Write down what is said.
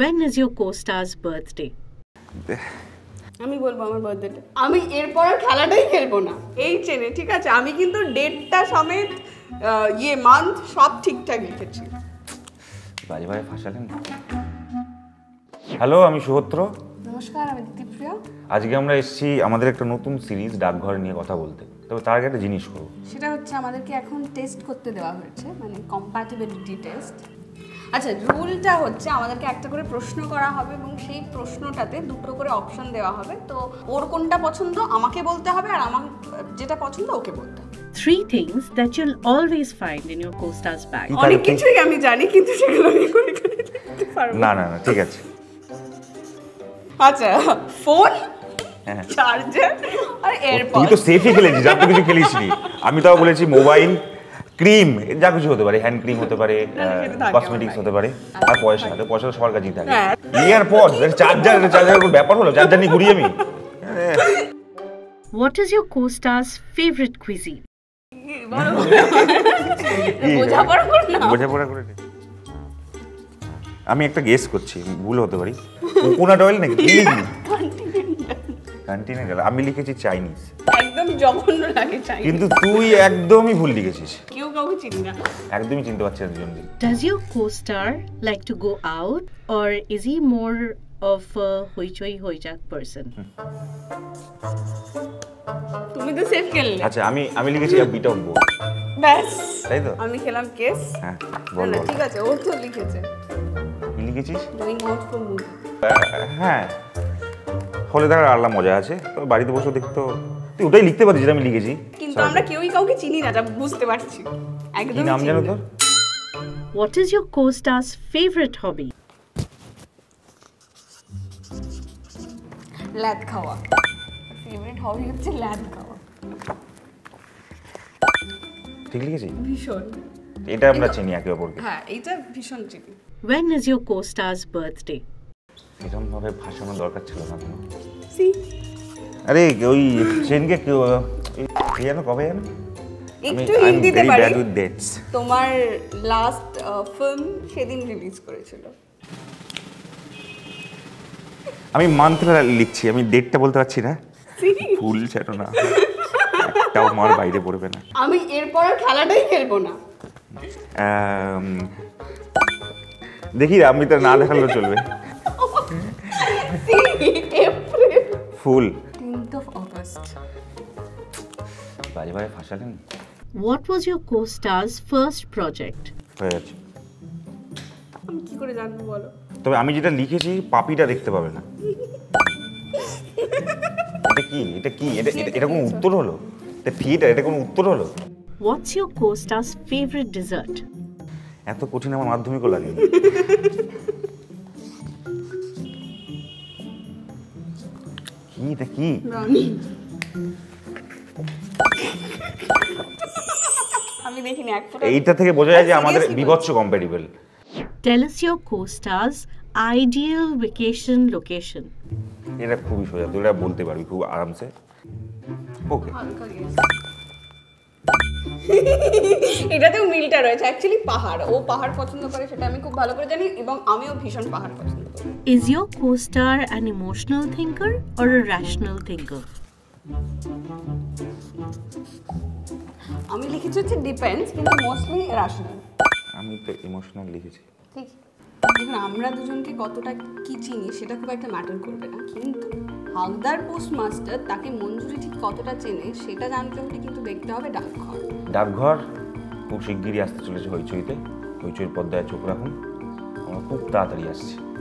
When is your co-star's birthday? আমি বলব আমার বার্থডেটা আমি এরপর খেলাটাই খেলব না। এই চেনে ঠিক আছে? আমি কিন্তু ডেটটা সমেত ইয়ে মান্থ সব ঠিকঠাক লিখেছি। বাজে বাজে ফাঁসালেন? হ্যালো আমি সুহত্র নমস্কার আমি দিতিপ্রিয়া আজকে আমরা এসেছি আমাদের একটা নতুন সিরিজ ডাকঘর নিয়ে কথা বলতে। তবে তার আগে একটা জিনিস করব। সেটা হচ্ছে আমাদেরকে এখন টেস্ট করতে দেওয়া হয়েছে মানে কম্প্যাটিবিলিটি টেস্ট আচ্ছা রুলটা হচ্ছে আমাদেরকে একটা করে প্রশ্ন করা হবে এবং সেই প্রশ্নটাতে দুটো করে অপশন দেওয়া হবে। তো ওর কোনটা পছন্দ আমাকে বলতে হবে আর আমার যেটা পছন্দ ওকে বলতে হবে। Three things that you'll always find in your co-star's bag. অনেক কিছুই আমি জানি কিন্তু সেগুলো আমি করে করে লিখতে পারব। না না না ঠিক আছে। আচ্ছা ফোন হ্যাঁ। চার্জার আর তুই এয়ারপড তো সেফই খেলেছিস যা তো কিছু খেলিসনি। আমি তাও বলেছি মোবাইল ক্রিম যা কিছু হতে পারে হ্যান্ড ক্রিম হতে পারে কসমেটিক্স হতে পারে আর পয়সা হাতে পয়সা সবার কাছেই থাকে। ইয়ার পর চার্জার চার্জার কোনো ব্যাপার হলো চার্জার নিয়ে ঘুরি আমি। What is your co-star's favorite cuisine? বোঝাপড়া কর না। বোঝাপড়া করে আমি একটা গেস করছি ভুল হতে পারি। কোকোনাট অয়েল নাকি? কি লিখলি আমি লিখেছি চাইনিজ একদম জঘন্য লাগে চাই কিন্তু তুই একদমই ভুল লিখেছিস। কেউ কাউকে চিনি না। একদমই চিনতে পারছি না দুজন Does your co-star like to go out or is he more of a hoichoi hoijak তুমি তো সেফ খেললে। আচ্ছা আমি আমি লিখেছি বিট অফ বোথ ব্যাস। তাই তো? আমি খেলাম কেস। হ্যাঁ বল ঠিক আছে ও তো লিখেছে। লিখেছিস? গোয়িং আউট ফর মুভি হ্যাঁ। হলে দেখার আল্লাহ মজা আছে। তো বাড়িতে বসে দেখতো তুই ওটাই লিখতে পারিস যেটা আমি লিখেছি। কিন্তু আমরা কেউই কাউকে চিনি না যা বুঝতে পারছি। একদম নাম জানো তোর? What is your co-star's favorite ল্যাদ খাওয়া। ফেভারিট হবি হচ্ছে ল্যাদ খাওয়া। ঠিক লিখেছি? ভীষণ। এটা আমরা চিনি একে অপরকে। হ্যাঁ এইটা ভীষণ চিনি। When is your co-star's birthday? এরকম ভাবে ভাষানোর দরকার ছিল না কোনো। সি আরে ওই সেদিনকে কি জানো কবে জানো? একটু হিন্ট দিতে পারি। তোমার লাস্ট ফিল্ম সেদিন রিলিজ করেছিল। আমি মান্থটা লিখছি আমি ডেটটা বলতে পারছি না। ফুল ছেটো না। একটাও মার বাইরে পড়বে না। আমি এরপর আর খেলাটাই খেলব না। দেখি আমি তো না দেখালেও চলবে। ফুল। টেন্থ অফ অগস্ট বাজে বাজে ফাঁসালেন। What was your co-star's first project? হয়ে গেছে। আমি কি করে জানব বলো? তবে আমি যেটা লিখেছি পাপিটা দেখতে পাবে না। এটা কি? এটা কি? এটা এটা- এটা কোনো উত্তর হলো? এটা থিয়েটার এটা কোনো উত্তর হলো? What's your co-star's favorite dessert? এত কঠিন আমার মাধ্যমিকও লাগেনি। কি এটা কি আমি। দেখিনি এক ফোঁটা। এইটা থেকে বোঝা যায় যে আমাদের বিভৎস compatible Tell us your co-star's ideal vacation location. এটা খুবই সোজা তুই এটা বলতে পারবি খুব আরামসে। ওকে হালকা guess। এটাতেও মিলটা রয়েছে। অ্যাকচুয়ালি পাহাড়। ও পাহাড় পছন্দ করে সেটা আমি খুব ভালো করে জানি এবং আমিও ভীষণ পাহাড় পছন্দ করি। Is your co-star an emotional thinker or a rational thinker? আমি লিখেছি হচ্ছে ডিপেন্ডস কিন্তু মোস্টলি রাশনাল আমি তো ইমোশনাল লিখেছি। ঠিক। দেখুন আমরা দুজনকে কতটা কি চিনি সেটা খুব একটা ম্যাটার করবে না কিন্তু হালদার পোস্টমাস্টার তাকে মঞ্জুরি ঠিক কতটা চেনে, সেটা জানতে হলে কিন্তু দেখতে হবে ডাকঘর। ডাকঘর? খুব শিগগিরই আসতে চলেছে হইচইতে। হইচইর পর্দায় চোখ রাখুন। আমরা খুব তাড়াতাড়ি আসছি।